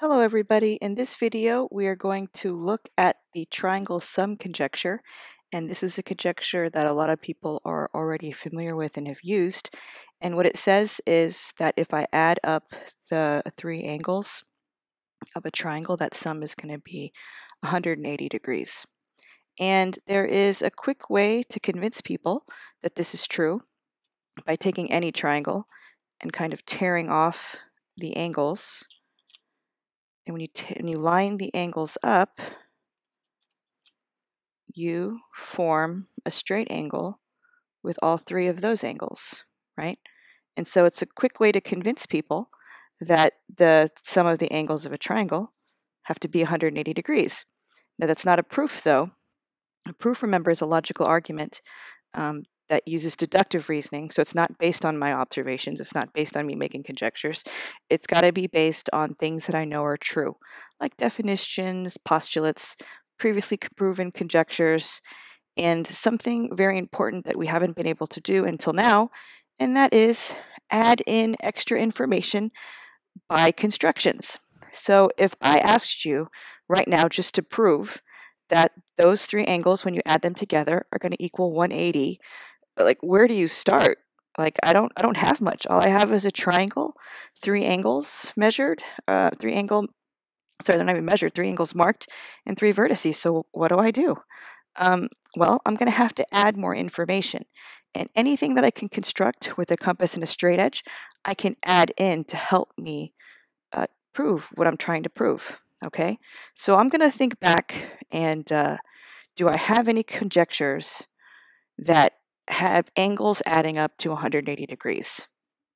Hello everybody. In this video, we are going to look at the triangle sum conjecture. And this is a conjecture that a lot of people are already familiar with and have used. And what it says is that if I add up the three angles of a triangle, that sum is going to be 180 degrees. And there is a quick way to convince people that this is true by taking any triangle and kind of tearing off the angles and when you, when you line the angles up, you form a straight angle with all three of those angles, right? And so it's a quick way to convince people that the sum of the angles of a triangle have to be 180 degrees. Now that's not a proof though. A proof, remember, is a logical argument um, that uses deductive reasoning. So it's not based on my observations, it's not based on me making conjectures. It's got to be based on things that I know are true, like definitions, postulates, previously proven conjectures, and something very important that we haven't been able to do until now, and that is add in extra information by constructions. So if I asked you right now just to prove that those three angles, when you add them together, are going to equal 180, like where do you start? Like I don't I don't have much. All I have is a triangle, three angles measured, uh, three angle. Sorry, they're not even measured. Three angles marked, and three vertices. So what do I do? Um, well, I'm going to have to add more information. And anything that I can construct with a compass and a straight edge, I can add in to help me uh, prove what I'm trying to prove. Okay, so I'm going to think back and uh, do I have any conjectures that have angles adding up to 180 degrees.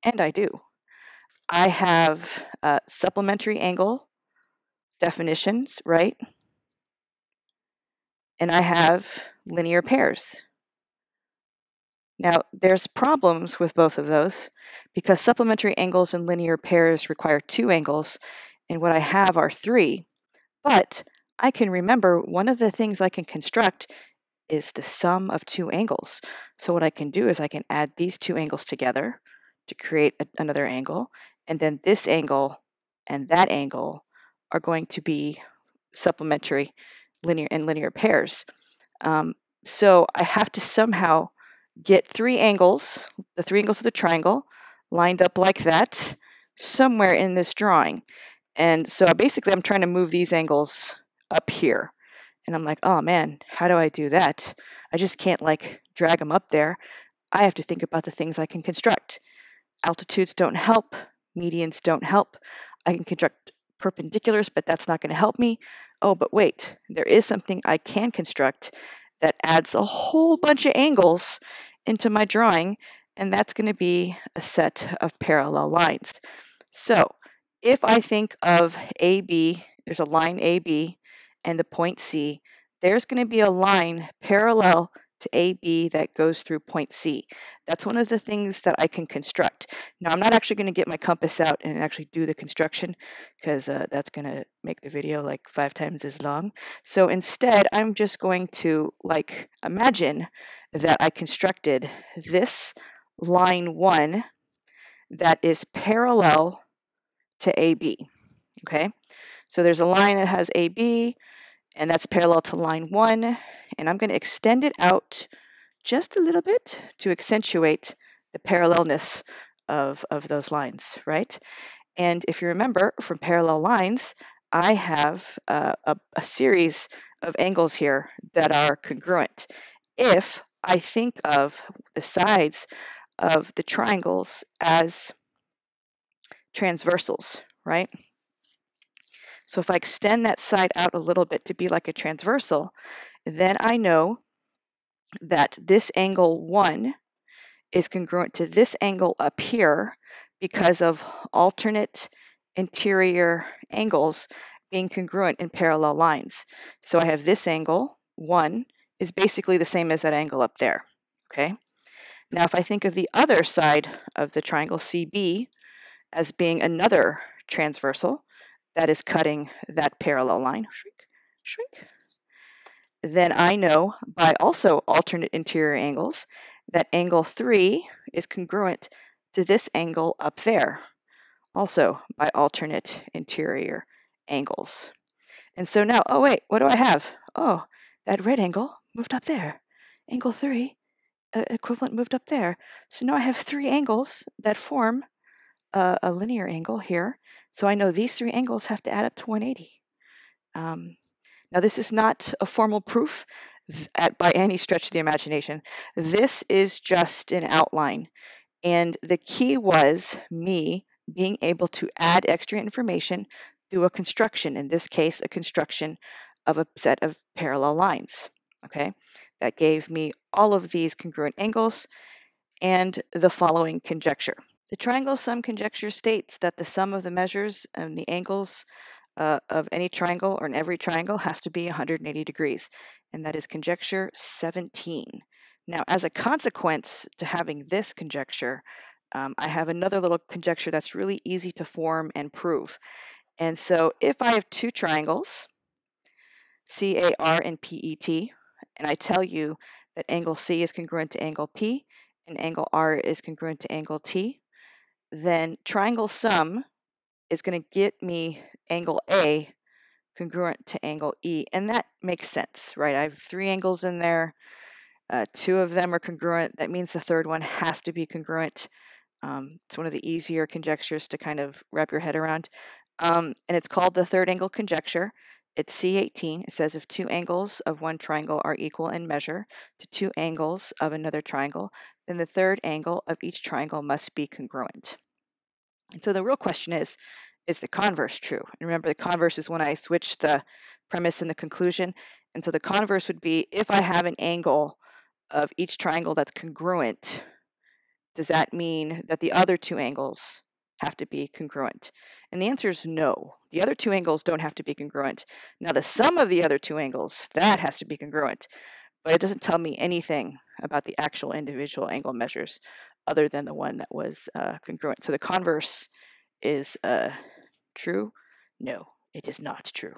And I do. I have uh, supplementary angle definitions, right? And I have linear pairs. Now, there's problems with both of those because supplementary angles and linear pairs require two angles, and what I have are three. But I can remember one of the things I can construct is the sum of two angles. So what I can do is I can add these two angles together to create a, another angle, and then this angle and that angle are going to be supplementary linear and linear pairs. Um, so I have to somehow get three angles, the three angles of the triangle, lined up like that somewhere in this drawing. And so basically I'm trying to move these angles up here. And I'm like, oh man, how do I do that? I just can't like drag them up there. I have to think about the things I can construct. Altitudes don't help, medians don't help. I can construct perpendiculars, but that's not going to help me. Oh, but wait, there is something I can construct that adds a whole bunch of angles into my drawing, and that's going to be a set of parallel lines. So if I think of AB, there's a line AB and the point C, there's going to be a line parallel to AB that goes through point C. That's one of the things that I can construct. Now, I'm not actually going to get my compass out and actually do the construction because uh, that's going to make the video like five times as long. So instead, I'm just going to like imagine that I constructed this line 1 that is parallel to AB. Okay, so there's a line that has AB, and that's parallel to line 1, and I'm going to extend it out just a little bit to accentuate the parallelness of, of those lines, right? And if you remember from parallel lines, I have uh, a, a series of angles here that are congruent. If I think of the sides of the triangles as transversals, right? So if I extend that side out a little bit to be like a transversal, then I know that this angle 1 is congruent to this angle up here because of alternate interior angles being congruent in parallel lines. So I have this angle, 1, is basically the same as that angle up there. Okay. Now if I think of the other side of the triangle CB as being another transversal that is cutting that parallel line, shrink, shrink, then I know by also alternate interior angles that angle 3 is congruent to this angle up there, also by alternate interior angles. And so now, oh wait, what do I have? Oh, that red angle moved up there. Angle 3 uh, equivalent moved up there. So now I have three angles that form a, a, linear angle here. So I know these three angles have to add up to 180. Um, now this is not a formal proof at, by any stretch of the imagination. This is just an outline. And the key was me being able to add extra information through a construction, in this case, a construction of a set of parallel lines. Okay, that gave me all of these congruent angles and the following conjecture. The triangle sum conjecture states that the sum of the measures and the angles uh, of any triangle or in every triangle has to be 180 degrees, and that is conjecture 17. Now, as a consequence to having this conjecture, um, I have another little conjecture that's really easy to form and prove. And so if I have two triangles, CAR and PET, and I tell you that angle C is congruent to angle P and angle R is congruent to angle T, then triangle sum is going to get me angle A congruent to angle E. And that makes sense, right? I have three angles in there. Uh, two of them are congruent. That means the third one has to be congruent. Um, it's one of the easier conjectures to kind of wrap your head around. Um, and it's called the third angle conjecture. It's C18. It says if two angles of one triangle are equal in measure to two angles of another triangle, then the third angle of each triangle must be congruent. And so the real question is, is the converse true? And remember, the converse is when I switch the premise and the conclusion. And so the converse would be if I have an angle of each triangle that's congruent, does that mean that the other two angles have to be congruent? And the answer is no. The other two angles don't have to be congruent. Now, the sum of the other two angles, that has to be congruent. But it doesn't tell me anything about the actual individual angle measures other than the one that was uh, congruent. So the converse is uh, true. No, it is not true.